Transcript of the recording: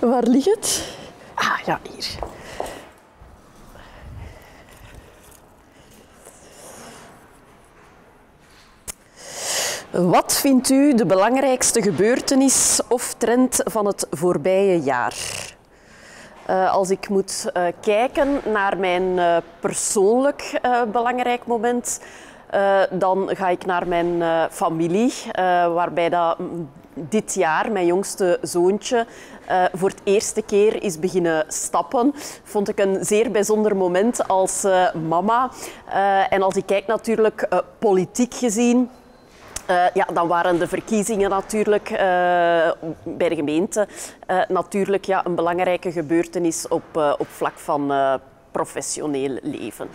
Waar ligt het? Ah ja, hier. Wat vindt u de belangrijkste gebeurtenis of trend van het voorbije jaar? Uh, als ik moet uh, kijken naar mijn uh, persoonlijk belangrijk moment, dan ga ik naar mijn familie, waarbij dat dit jaar mijn jongste zoontje voor het eerste keer is beginnen stappen. Vond ik een zeer bijzonder moment als mama. en als ik kijk natuurlijk politiek gezien, ja, dan waren de verkiezingen natuurlijk bij de gemeente natuurlijk, ja, een belangrijke gebeurtenis op, op vlak van professioneel leven.